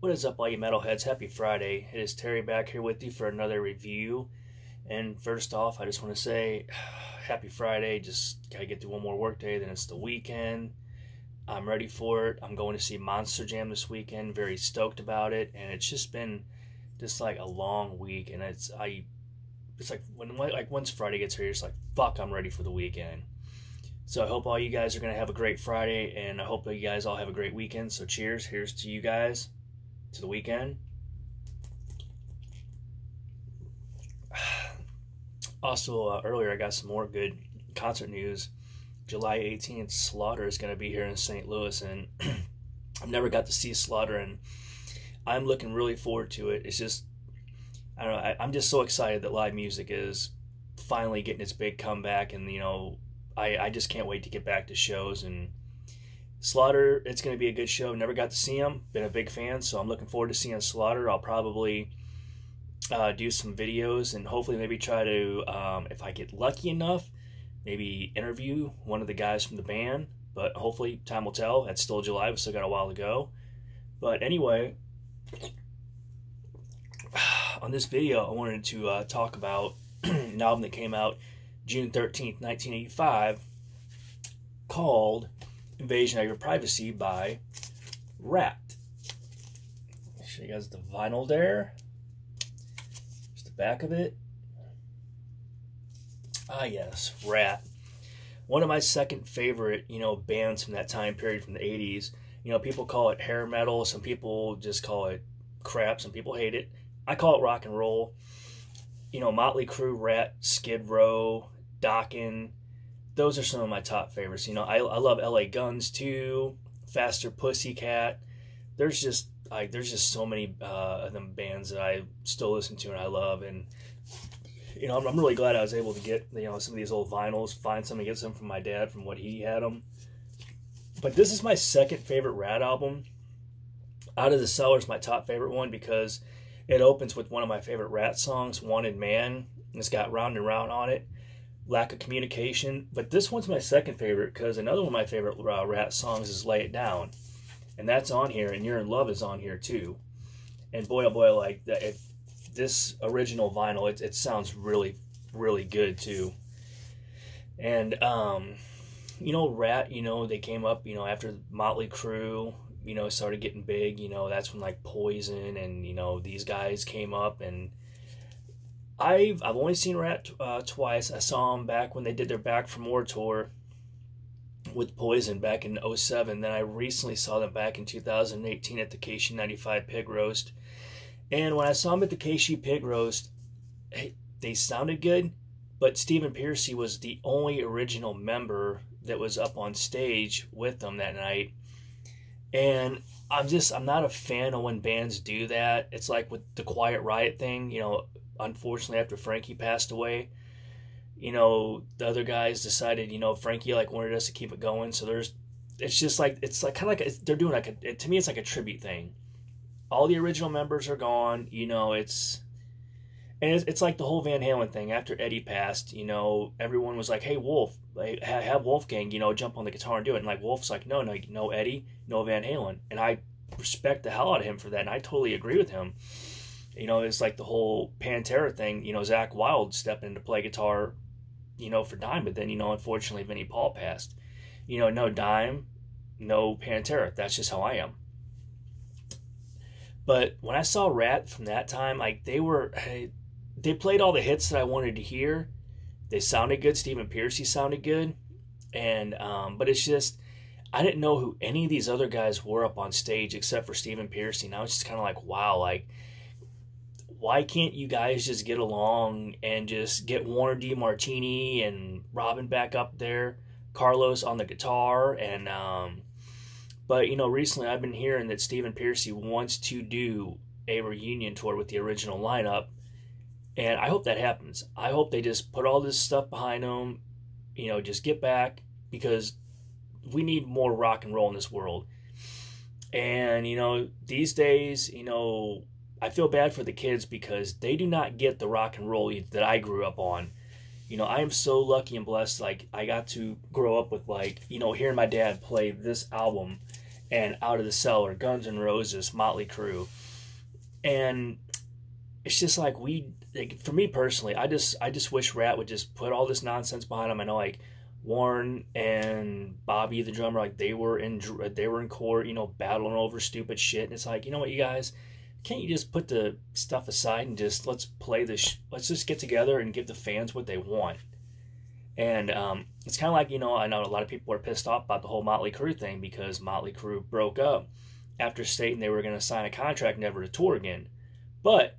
What is up, all you metalheads? Happy Friday. It is Terry back here with you for another review. And first off, I just want to say happy Friday. Just got to get through one more workday, then it's the weekend. I'm ready for it. I'm going to see Monster Jam this weekend. Very stoked about it. And it's just been just like a long week. And it's, I, it's like when, like once Friday gets here, it's like, fuck, I'm ready for the weekend. So I hope all you guys are going to have a great Friday. And I hope that you guys all have a great weekend. So cheers. Here's to you guys to the weekend. Also, uh, earlier I got some more good concert news. July 18th, Slaughter is going to be here in St. Louis, and I've never got to see Slaughter, and I'm looking really forward to it. It's just, I don't know, I, I'm just so excited that live music is finally getting its big comeback, and you know, I, I just can't wait to get back to shows and Slaughter, it's going to be a good show. Never got to see him. Been a big fan, so I'm looking forward to seeing Slaughter. I'll probably uh, do some videos and hopefully maybe try to, um, if I get lucky enough, maybe interview one of the guys from the band. But hopefully, time will tell. It's still July. We still got a while to go. But anyway, on this video, I wanted to uh, talk about an album that came out June 13th, 1985, called Invasion of Your Privacy by Ratt. Show you guys the vinyl there. Just the back of it. Ah, yes, Ratt. One of my second favorite, you know, bands from that time period from the 80s. You know, people call it hair metal. Some people just call it crap. Some people hate it. I call it rock and roll. You know, Motley Crue, Ratt, Skid Row, Dokken, those are some of my top favorites. You know, I, I love LA Guns too, Faster Pussycat. There's just like there's just so many uh, of them bands that I still listen to and I love, and you know I'm, I'm really glad I was able to get you know some of these old vinyls, find some and get some from my dad from what he had them. But this is my second favorite Ratt album. Out of the Cellar is my top favorite one because it opens with one of my favorite Ratt songs, "Wanted Man." It's got "Round and Round" on it lack of communication. But this one's my second favorite because another one of my favorite uh, Ratt songs is "Lay It Down," and that's on here, and "You're in Love" is on here too. And boy, oh boy, like that, if this original vinyl, it, it sounds really, really good too. And um, you know, Ratt, you know, they came up, you know, after Motley Crue, you know, started getting big. You know, that's when like Poison and you know these guys came up and I've I've only seen Ratt uh, twice. I saw them back when they did their Back for More tour with Poison back in 07. Then I recently saw them back in 2018 at the KSHE 95 Pig Roast. And when I saw them at the KSHE Pig Roast, they sounded good, but Stephen Pearcy was the only original member that was up on stage with them that night. And I'm just I'm not a fan of when bands do that. It's like with the Quiet Riot thing, you know, unfortunately after Frankie passed away, you know, the other guys decided, you know, Frankie like wanted us to keep it going. So there's, it's just like it's like kind of like they're doing like a to me it's like a tribute thing. All the original members are gone. You know, it's and it's, it's like the whole Van Halen thing. After Eddie passed, you know, everyone was like, "Hey, Wolf, like, have Wolfgang, you know, jump on the guitar and do it." And like Wolf's like, "No, no, no, Eddie, no Van Halen," and I respect the hell out of him for that, and I totally agree with him you know, it's like the whole Pantera thing. You know, Zakk Wylde stepped in to play guitar, you know, for Dime, but then you know, unfortunately, Vinnie Paul passed. You know, no Dime, no Pantera. That's just how I am. But when I saw Ratt from that time, like they were, they played all the hits that I wanted to hear. They sounded good. Stephen Pearcy sounded good, and um, but it's just I didn't know who any of these other guys were up on stage except for Stephen and i was just kind of like wow, like why can't you guys just get along and just get Warren DeMartini and Robbin back up there, Carlos on the guitar, and um, but you know recently I've been hearing that Stephen Pearcy wants to do a reunion tour with the original lineup, and I hope that happens. I hope they just put all this stuff behind them, you know, just get back because we need more rock and roll in this world. And you know, these days, you know, I feel bad for the kids because they do not get the rock and roll that I grew up on. You know, I am so lucky and blessed. Like, I got to grow up with, like, you know, hearing my dad play this album and Out of the Cellar, Guns N' Roses, Motley Crue, and it's just like we. Like, for me personally, I just I just wish Ratt would just put all this nonsense behind him. I know like Warren and Bobby the drummer, like they were in they were in court, you know, battling over stupid shit. And it's like, you know what, you guys, can't you just put the stuff aside and just let's play this? Let's just get together and give the fans what they want. And um, it's kind of like you know, I know a lot of people are pissed off about the whole Motley Crue thing because Motley Crue broke up after stating they were going to sign a contract never to tour again. But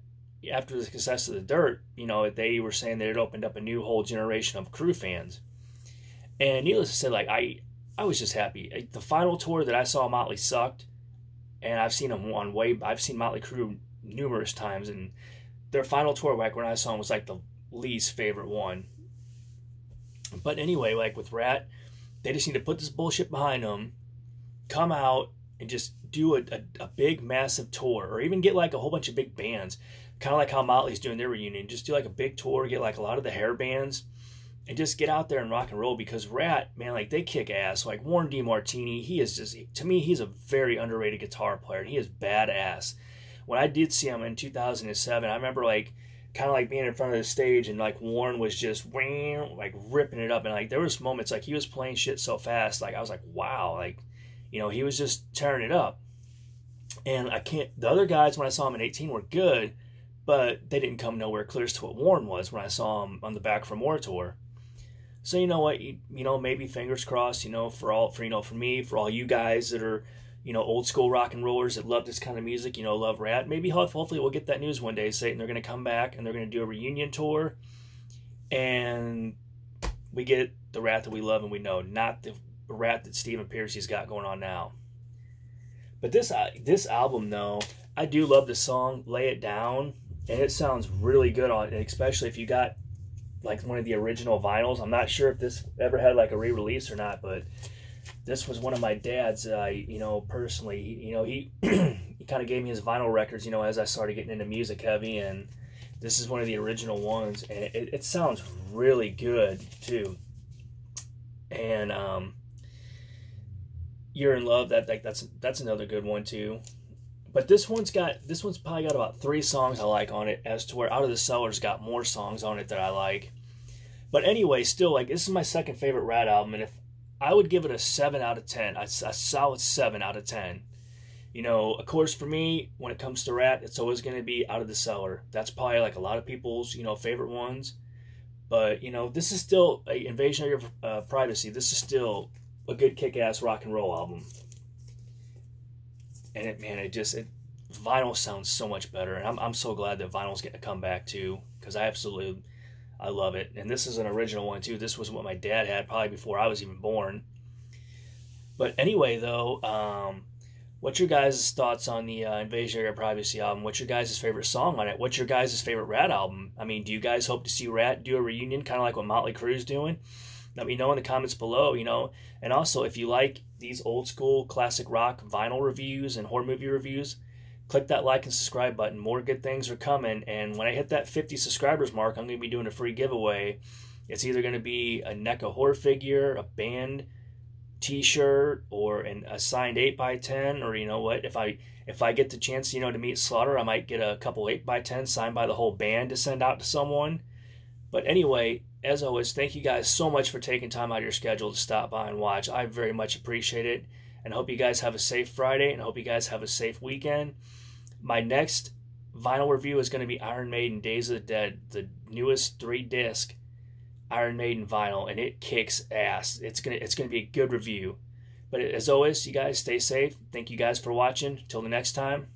after the success of the Dirt, you know, they were saying that it opened up a new whole generation of Crue fans. And needless to say, like I, I was just happy. The final tour that I saw Motley sucked, and I've seen them on way. I've seen Motley Crue numerous times, and their final tour, like when I saw them, was like the least favorite one. But anyway, like with Ratt, they just need to put this bullshit behind them, come out and just do a, a, a big massive tour, or even get like a whole bunch of big bands, kind of like how Motley's doing their reunion. Just do like a big tour, get like a lot of the hair bands and just get out there and rock and roll because Ratt, man, like they kick ass. Like Warren DeMartini, he is just to me, he's a very underrated guitar player. And he is badass. When I did see him in 2007, I remember like kind of like being in front of the stage and like Warren was just like ripping it up and like there was moments like he was playing shit so fast like I was like wow like you know he was just tearing it up and I can't the other guys when I saw him in 18 were good but they didn't come nowhere close to what Warren was when I saw him on the Back from More tour so you know what, you, you know maybe fingers crossed, you know for all for you know for me for all you guys that are you know old school rock and rollers that love this kind of music, you know love Ratt. Maybe hopefully we'll get that news one day saying they're going to come back and they're going to do a reunion tour, and we get the Ratt that we love and we know, not the Ratt that Stephen Pearcy's got going on now. But this uh, this album though, I do love the song "Lay It Down," and it sounds really good on it, especially if you got like one of the original vinyls. I'm not sure if this ever had like a re-release or not, but this was one of my dad's. Uh, you know, personally, you know, he he kind of gave me his vinyl records. You know, as I started getting into music heavy, and this is one of the original ones, and it, it sounds really good too. And um, you're in love. That like that's that's another good one too. But this one's got this one's probably got about three songs I like on it, as to where Out of the Cellar's got more songs on it that I like. But anyway, still like this is my second favorite Ratt album, and if I would give it a seven out of ten, a, a solid seven out of ten. You know, of course, for me, when it comes to Ratt, it's always going to be Out of the Cellar. That's probably like a lot of people's you know favorite ones. But you know, this is still a Invasion of Your uh, Privacy. This is still a good kick-ass rock and roll album and it man it just it vinyl sounds so much better. And i'm, I'm so glad that vinyl's getting to come back too because i absolutely i love it. And this is an original one too. This was what my dad had probably before i was even born. But anyway though um, what's your guys' thoughts on the uh, invasion of your privacy album? What's your guys' favorite song on it? What's your guys' favorite Ratt album? I mean do you guys hope to see Ratt do a reunion kind of like what motley crue's doing let me know in the comments below, you know. And also, if you like these old school classic rock vinyl reviews and horror movie reviews, click that like and subscribe button. More good things are coming. And when I hit that 50 subscribers mark, I'm going to be doing a free giveaway. It's either going to be a NECA horror figure, a band t-shirt, or an, a signed 8x10, or you know what, if I if I get the chance, you know, to meet Slaughter, I might get a couple 8x10 signed by the whole band to send out to someone. But anyway, as always, thank you guys so much for taking time out of your schedule to stop by and watch. I very much appreciate it. And hope you guys have a safe Friday and hope you guys have a safe weekend. My next vinyl review is going to be Iron Maiden Days of the Dead, the newest three disc Iron Maiden vinyl, and it kicks ass. It's gonna it's gonna be a good review. But as always, you guys stay safe. Thank you guys for watching. Till the next time.